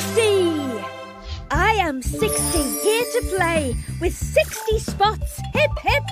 60! I am 60, here to play with 60 spots. Hip, hip!